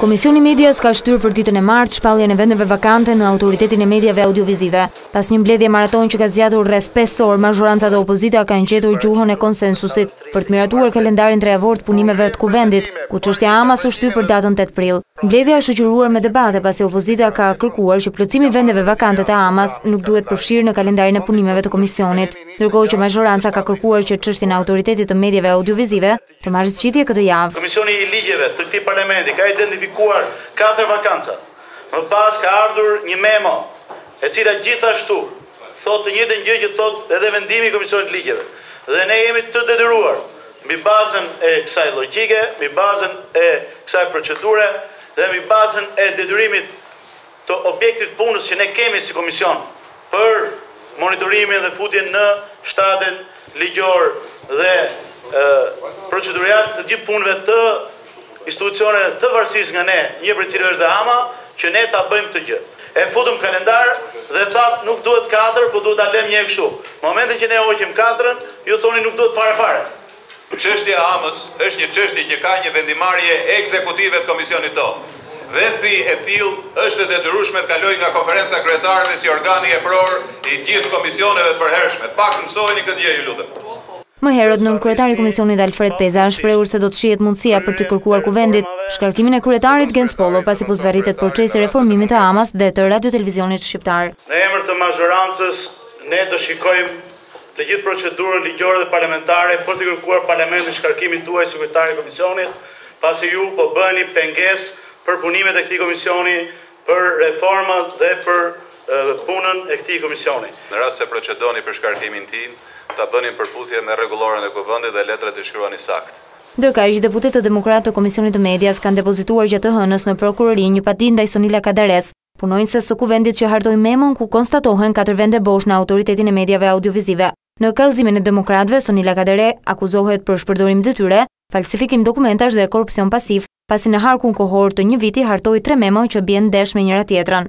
Komisioni i Medias ka shtyrë për ditën e martë shpalljen e vendeve vakante në Autoritetin e Mediave Audiovizive. Pas një mbledhje maraton që ka zgjatur rreth 5 orë, mazhoranca dhe opozita kanë gjetur gjuhën e konsensusit për të miratuar kalendarin trejavor të punimeve të Kuvendit, ku çështja e Amas u shty për datën 8 prill. Mbledhja është shoqëruar me debate pasi opozita ka kërkuar që plotësimi i vendeve vakante të Amas nuk duhet përfshirë në kalendarin e punimeve të komisionit, ndërkohë që mazhoranca ka kërkuar që çështjen e Autoritetit të Mediave Audiovizive të marrë zgjidhje këtë javë. Komisioni i Ligjeve të këtij Parlamenti ka identifikuar katër vakanca. Më pas ka ardhur një memo e cila gjithashtu thotë të njëjtën gjë që thotë edhe vendimi i Komisionit të Ligjeve dhe ne jemi të detyruar mbi bazën e kësaj logjike, mbi bazën e kësaj procedure dhe mbi bazën e detyrimit të objektit të punës që ne kemi si komision për monitorimin dhe futjen në shtatin ligjor dhe procedurial të gjithë punëve të institucioneve të varësisë nga ne, një prej cilëve është dhe ama, që ne ta bëjmë këtë gjë. E futëm në kalendar dhe thatë nuk duhet katër, po duhet ta lëmë një e kështu. Në momentin që ne hoqim katërën, ju thoni nuk duhet fare fare. Çështja e Amës është një çështje që ka një vendimmarrje ekzekutive të Komisionit tonë dhe si e tillë është e detyrueshme të kalojë nga Konferenca e Kryetarëve si organi epror i gjithë komisioneve të përhershme. Pak mësojeni këtë gjë, ju lutem. Më herët, nënkryetari i Komisionit Alfred Peza është shprehur se do të shihet mundësia për t'i kërkuar Kuvendit shkarkimin e kryetarit Genc Pollo pasi po zvarritet procesi i reformimit të Amas dhe të Radiotelevizionit Shqiptar. Në emër të mazhorancës ne do shikojmë të gjithë procedurën ligjore dhe parlamentare për t'i kërkuar Parlamentit shkarkimin tuaj si kryetar i Komisionit, pasi ju po bëheni pengesë për punimet e këtij Komisioni, për reformat dhe për punën e këtij Komisioni. Në rast se procedoni për shkarkimin tim, ta bëni në përputhje me Rregulloren e Kuvendit dhe letrat t'i shkruani saktë. Ndërkaq, deputetët demokratë të Komisionit të Medias kanë depozituar gjatë të hënës në Prokurori një padi ndaj Sonila Kadares, Punonjëses së Kuvendit që hartoi memon ku konstatohen katër vende bosh në Autoritetin e Mediave Audiovizive. Në kallëzimin e demokratëve, Sonila Kadere akuzohet për shpërdorim detyre, falsifikim dokumentash dhe korrupsion pasiv, pasi në harkun kohor të një viti hartoi tre memo që bien ndesh me njëra-tjetrën.